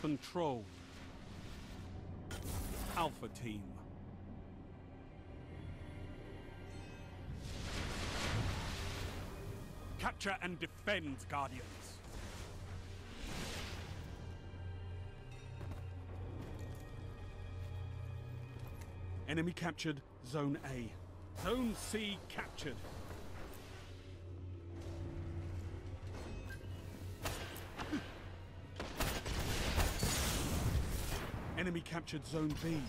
control. Alpha Team. Capture and defend, Guardians. Enemy captured Zone A. Zone C captured. Captured Zone B.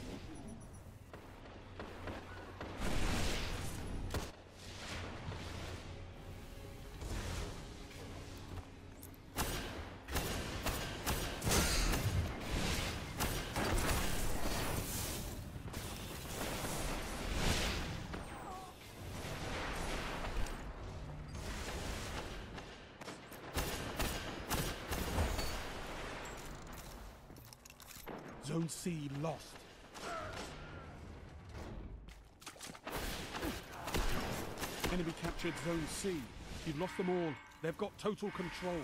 Zone C lost. Enemy captured Zone C. You've lost them all. They've got total control.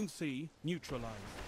Zone C neutralized.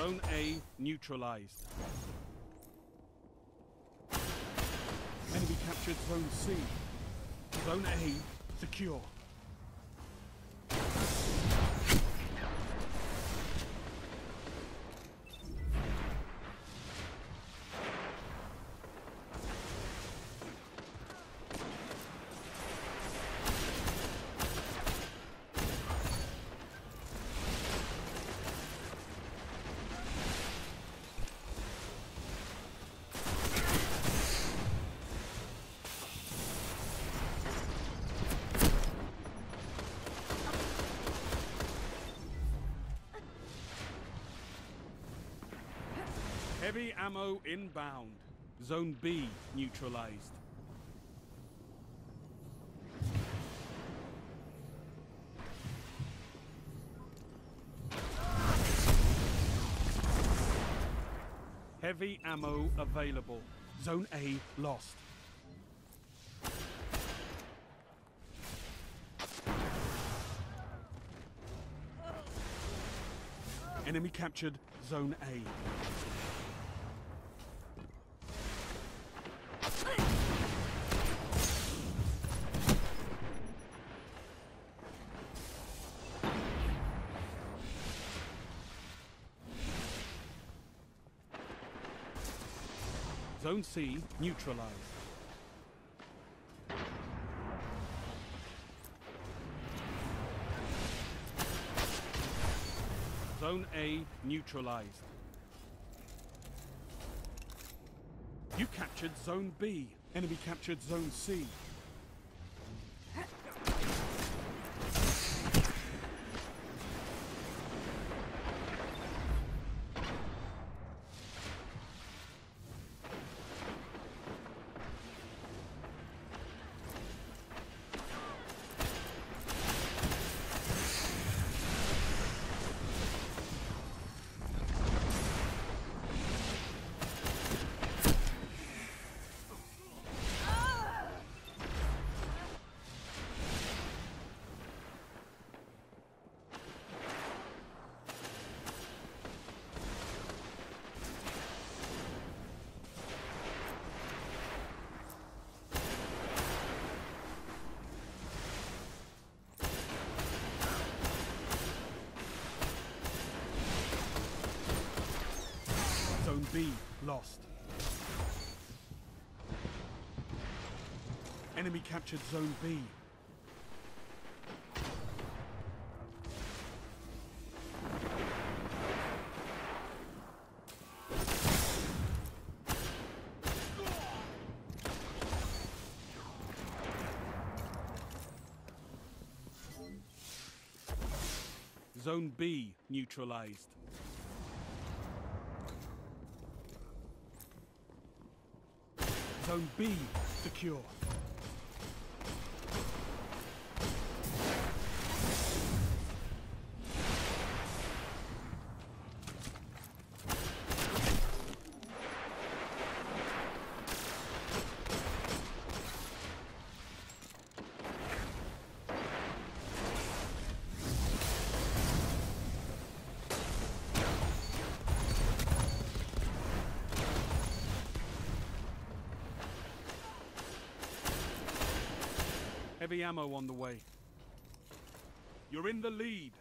Zone A neutralized. Enemy captured Zone C. Zone A secure. Heavy ammo inbound. Zone B neutralized. Heavy ammo available. Zone A lost. Enemy captured Zone A. Zone C neutralized. Zone A neutralized. You captured Zone B. Enemy captured Zone C. Lost. Enemy captured Zone B. Zone B neutralized. Zone B secure. Heavy ammo on the way. You're in the lead.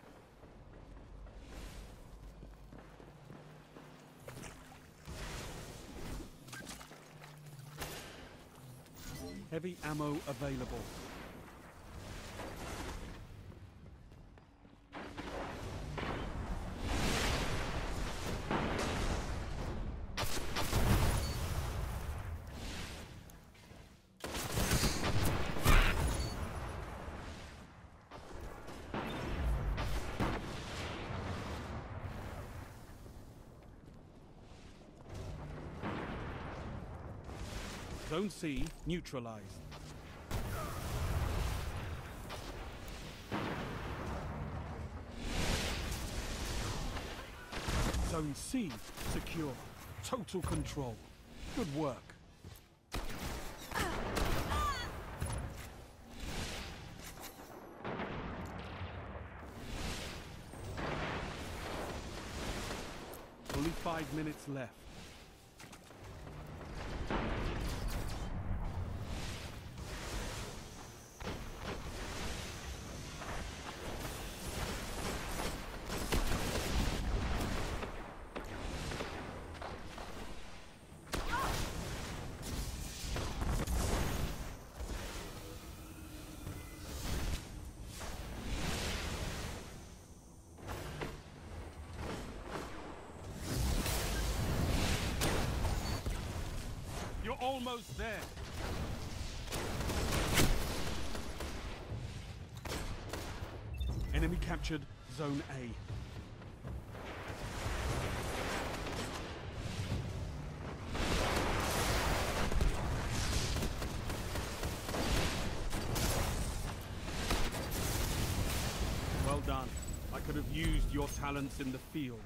Heavy ammo available. Zone C neutralized. Zone C secure. Total control. Good work. Only five minutes left. Almost there. Enemy captured Zone A. Well done. I could have used your talents in the field.